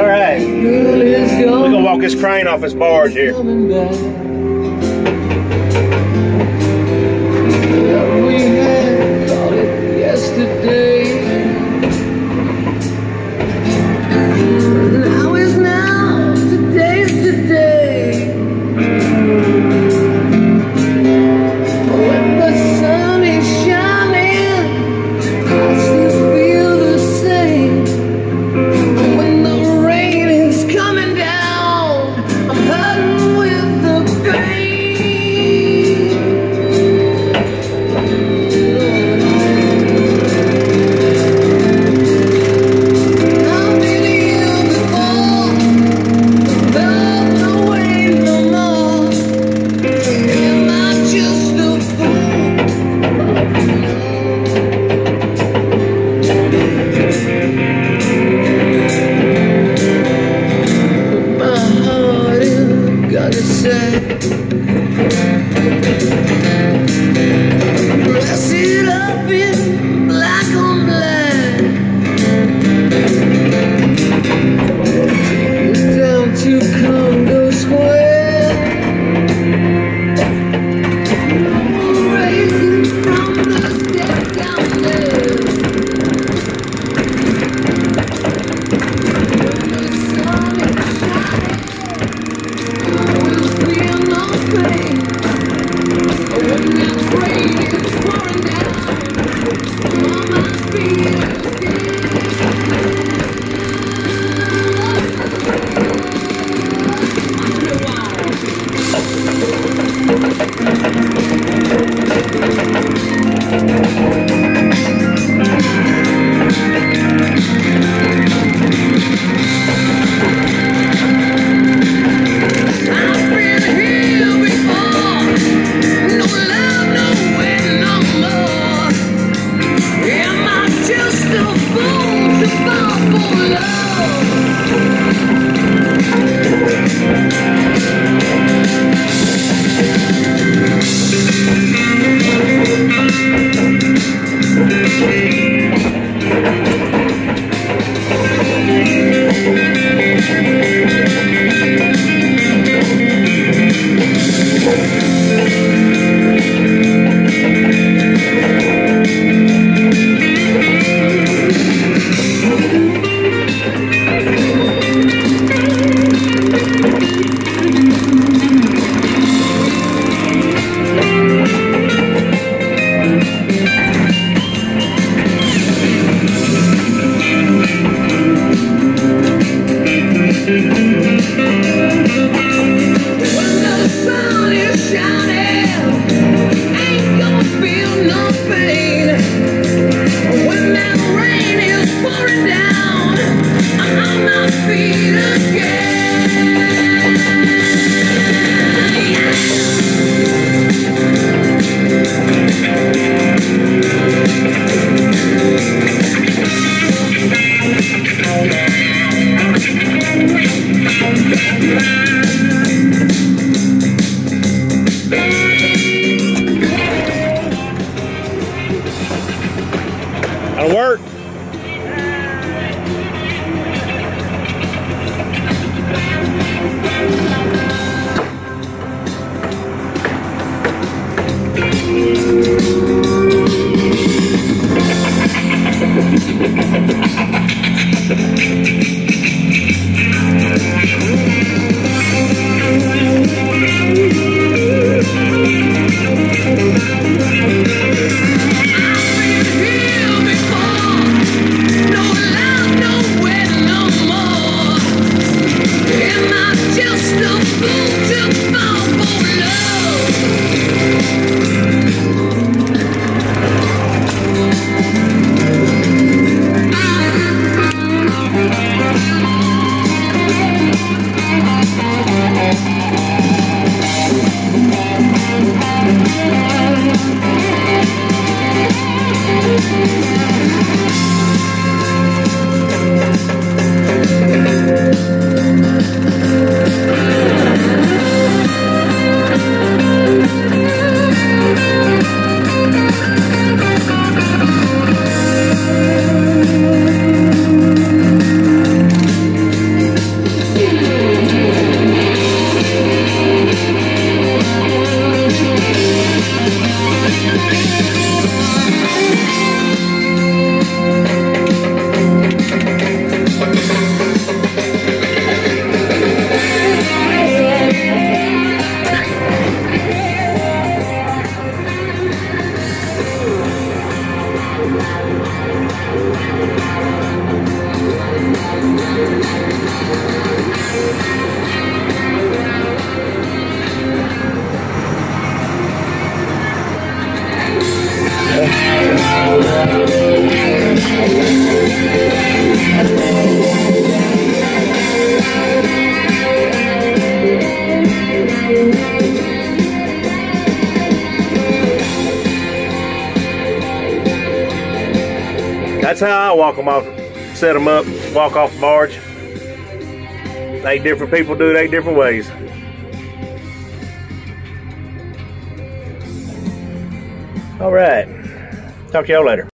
All right. We're going to walk this crane off his bars here. yesterday That'll work. Thank Música that's how I walk them off, set them up, walk off the barge. Eight different people do it eight different ways. All right. Talk to y'all later.